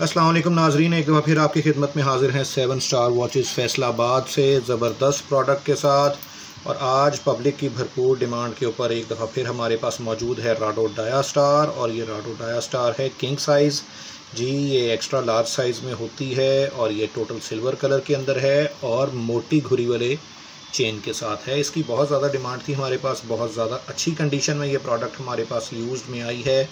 असलम नाजरीन, एक दफ़ा फिर आपकी खिदमत में हाजिर हैं सेवन स्टार वॉचेस फैसलाबाद से ज़बरदस्त प्रोडक्ट के साथ। और आज पब्लिक की भरपूर डिमांड के ऊपर एक दफ़ा फिर हमारे पास मौजूद है राडो डाया स्टार और ये राडो डाया स्टार है किंग साइज़ जी, ये एक्स्ट्रा लार्ज साइज़ में होती है और ये टोटल सिल्वर कलर के अंदर है और मोटी घुरी वाले चेन के साथ है। इसकी बहुत ज़्यादा डिमांड थी हमारे पास, बहुत ज़्यादा अच्छी कंडीशन में ये प्रोडक्ट हमारे पास यूज़ में आई है।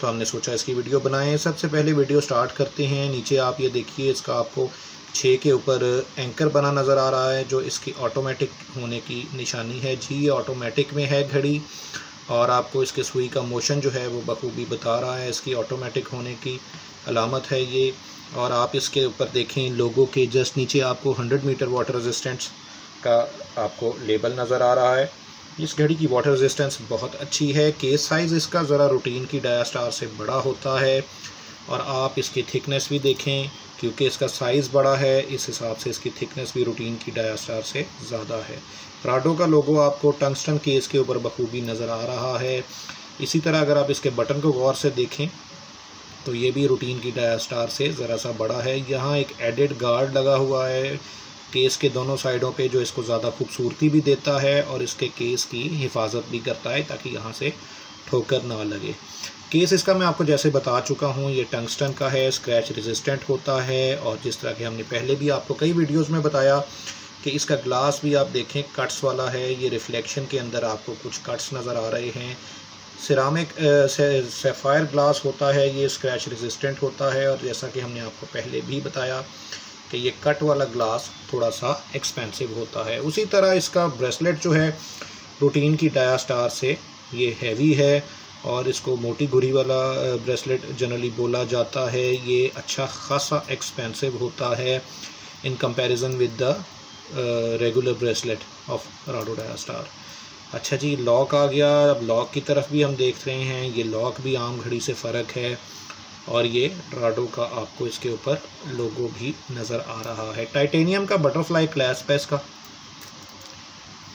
तो हमने सोचा इसकी वीडियो बनाएँ। सबसे पहले वीडियो स्टार्ट करते हैं। नीचे आप ये देखिए, इसका आपको छः के ऊपर एंकर बना नज़र आ रहा है, जो इसकी ऑटोमेटिक होने की निशानी है। जी, ये ऑटोमेटिक में है घड़ी, और आपको इसके सुई का मोशन जो है, वो बखूबी बता रहा है। इसकी ऑटोमेटिक होने की अलामत है ये। और आप इसके ऊपर देखें, लोगों के जस्ट नीचे आपको 100 मीटर वाटर रेजिस्टेंस का आपको लेबल नज़र आ रहा है। इस घड़ी की वाटर रेजिस्टेंस बहुत अच्छी है। केस साइज़ इसका ज़रा रूटीन की डायास्टार से बड़ा होता है और आप इसकी थिकनेस भी देखें, क्योंकि इसका साइज़ बड़ा है, इस हिसाब से इसकी थिकनेस भी रूटीन की डायास्टार से ज़्यादा है। प्राडो का लोगो आपको टंगस्टन केस के ऊपर बखूबी नज़र आ रहा है। इसी तरह अगर आप इसके बटन को गौर से देखें तो ये भी रूटीन की डायास्टार से ज़रा सा बड़ा है। यहाँ एक एडेड गार्ड लगा हुआ है। केस के दोनों साइडों पे जो इसको ज़्यादा खूबसूरती भी देता है और इसके केस की हिफाजत भी करता है ताकि यहाँ से ठोकर ना लगे। केस इसका मैं आपको जैसे बता चुका हूँ, ये टंगस्टन का है, स्क्रैच रेजिस्टेंट होता है और जिस तरह के हमने पहले भी आपको कई वीडियोज़ में बताया कि इसका ग्लास भी आप देखें, कट्स वाला है, ये रिफ्लेक्शन के अंदर आपको कुछ कट्स नज़र आ रहे हैं। सिरामिक सेफायर ग्लास होता है, ये स्क्रैच रेजिस्टेंट होता है और जैसा कि हमने आपको पहले भी बताया कि ये कट वाला ग्लास थोड़ा सा एक्सपेंसिव होता है। उसी तरह इसका ब्रेसलेट जो है रूटीन की डाया स्टार से ये हैवी है और इसको मोटी गुरी वाला ब्रेसलेट जनरली बोला जाता है। ये अच्छा खासा एक्सपेंसिव होता है in comparison with the regular bracelet of Rado Diastar अच्छा जी लॉक आ गया। अब लॉक की तरफ़ भी हम देख रहे हैं। ये लॉक भी आम घड़ी से फ़र्क है। और ये राडो का आपको इसके ऊपर लोगो भी नज़र आ रहा है। टाइटेनियम का बटरफ्लाई क्लैस है इसका।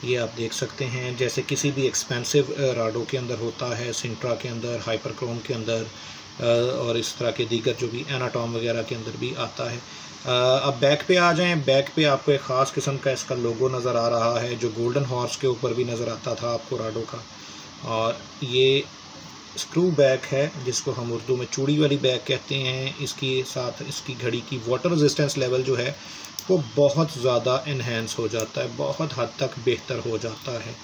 ये आप देख सकते हैं, जैसे किसी भी एक्सपेंसिव राडो के अंदर होता है सिंट्रा के अंदर हाइपरक्रोम के अंदर और इस तरह के दीगर जो भी एनाटॉम वगैरह के अंदर भी आता है। अब बैक पे आ जाएँ। बैक पे आपको एक ख़ास किस्म का इसका लोगो नज़र आ रहा है, जो गोल्डन हॉर्स के ऊपर भी नज़र आता था आपको राडो का। और ये स्क्रू बैक है, जिसको हम उर्दू में चूड़ी वाली बैग कहते हैं। इसके साथ इसकी घड़ी की वाटर रेजिस्टेंस लेवल जो है, वो बहुत ज़्यादा इन्हेंस हो जाता है, बहुत हद तक बेहतर हो जाता है।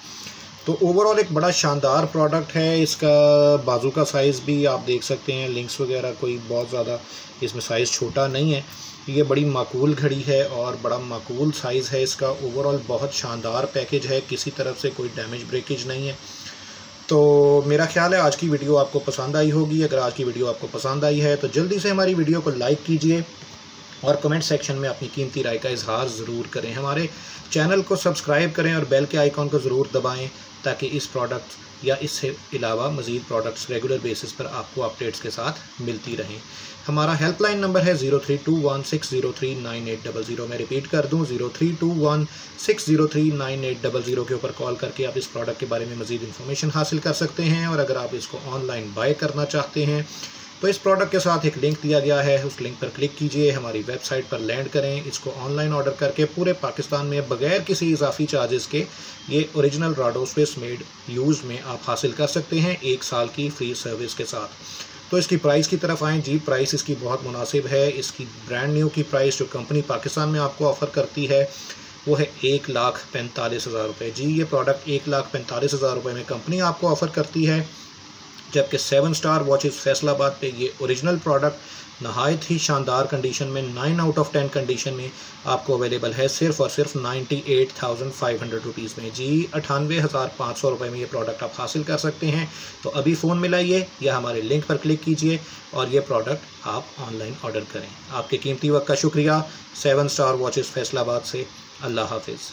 तो ओवरऑल एक बड़ा शानदार प्रोडक्ट है। इसका बाजू का साइज़ भी आप देख सकते हैं लिंक्स वगैरह कोई बहुत ज़्यादा इसमें साइज़ छोटा नहीं है। ये बड़ी माकूल घड़ी है और बड़ा माकूल साइज़ है इसका। ओवरऑल बहुत शानदार पैकेज है, किसी तरफ़ से कोई डैमेज ब्रेकेज नहीं है। तो मेरा ख्याल है आज की वीडियो आपको पसंद आई होगी। अगर आज की वीडियो आपको पसंद आई है तो जल्दी से हमारी वीडियो को लाइक कीजिए। और कमेंट सेक्शन में अपनी कीमती राय का इजहार ज़रूर करें। हमारे चैनल को सब्सक्राइब करें और बेल के आइकॉन को ज़रूर दबाएँ ताकि इस प्रोडक्ट या इससे अलावा मज़ीद प्रोडक्ट्स रेगुलर बेसिस पर आपको अपडेट्स के साथ मिलती रहें। हमारा हेल्पलाइन नंबर है zero three two one six zero three nine eight double zero मैं रिपीट कर दूँ zero three two one six zero three nine eight double zero के ऊपर कॉल करके आप इस प्रोडक्ट के बारे में मज़ीद इन्फॉर्मेशन हासिल कर सकते हैं और अगर आप इसको ऑनलाइन बाय करना चाहते हैं तो इस प्रोडक्ट के साथ एक लिंक दिया गया है। उस लिंक पर क्लिक कीजिए, हमारी वेबसाइट पर लैंड करें। इसको ऑनलाइन ऑर्डर करके पूरे पाकिस्तान में बगैर किसी इजाफी चार्जेस के ये ओरिजिनल राडो मेड यूज़ में आप हासिल कर सकते हैं एक साल की फ्री सर्विस के साथ। तो इसकी प्राइस की तरफ़ आएँ। जी प्राइस इसकी बहुत मुनासिब है। इसकी ब्रांड न्यू की प्राइस जो कंपनी पाकिस्तान में आपको ऑफ़र करती है, वो है एक लाख पैंतालीस हज़ार रुपये जी, ये प्रोडक्ट एक लाख पैंतालीस हज़ार रुपये में कंपनी आपको ऑफ़र करती है। जबकि सेवन स्टार वॉचेस फैसलाबाद पे ये ओरिजिनल प्रोडक्ट नहायत ही शानदार कंडीशन में nine out of ten condition में आपको अवेलेबल है, सिर्फ़ और सिर्फ़ ninety eight thousand five hundred rupees में। जी, अठानवे हज़ार पाँच सौ रुपये में ये प्रोडक्ट आप हासिल कर सकते हैं। तो अभी फ़ोन मिलाइए या हमारे लिंक पर क्लिक कीजिए और ये प्रोडक्ट आप ऑनलाइन ऑर्डर करें। आपके कीमती वक्त का शुक्रिया। सेवन स्टार वॉचेस फैसलाबाद से। अल्लाह हाफिज़।